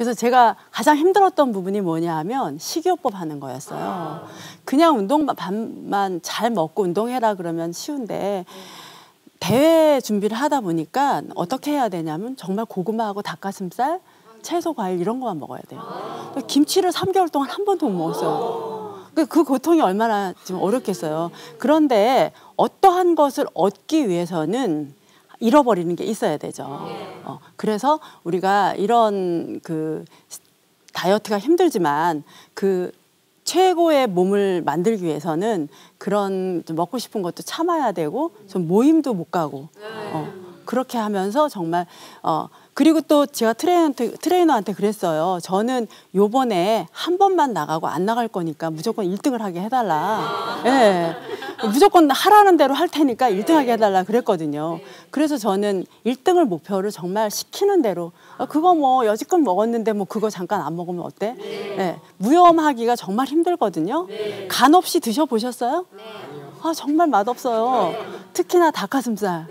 그래서 제가 가장 힘들었던 부분이 뭐냐 하면 식이요법 하는 거였어요. 그냥 운동만 밥만 잘 먹고 운동해라 그러면 쉬운데 대회 준비를 하다 보니까 어떻게 해야 되냐면 정말 고구마하고 닭가슴살, 채소, 과일 이런 거만 먹어야 돼요. 김치를 3개월 동안 한 번도 못 먹었어요. 그- 그 고통이 얼마나 지금 어렵겠어요. 그런데 어떠한 것을 얻기 위해서는 잃어버리는 게 있어야 되죠. 어, 그래서 우리가 이런 그 다이어트가 힘들지만 그 최고의 몸을 만들기 위해서는 그런 좀 먹고 싶은 것도 참아야 되고 좀 모임도 못 가고 어, 그렇게 하면서 정말 어 그리고 또 제가 트레이너한테 트레이너한테 그랬어요. 저는 요번에 한 번만 나가고 안 나갈 거니까 무조건 1등을 하게 해달라. 예. 무조건 하라는 대로 할 테니까 1등 하게 해달라 그랬거든요. 그래서 저는 1등을 목표를 정말 시키는 대로 어, 그거 뭐 여지껏 먹었는데 뭐 그거 잠깐 안 먹으면 어때? 예. 무염하기가 정말 힘들거든요. 간 없이 드셔보셨어요? 아 정말 맛없어요. 특히나 닭가슴살.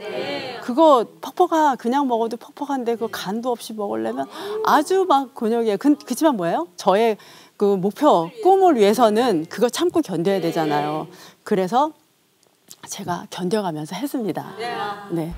그거 퍽퍽하 그냥 먹어도 퍽퍽한데 그 간도 없이 먹으려면 아주 막 곤욕이에요. 그, 그렇지만 뭐예요? 저의 그 목표 꿈을 위해서는 그거 참고 견뎌야 되잖아요. 그래서 제가 견뎌가면서 했습니다. 네.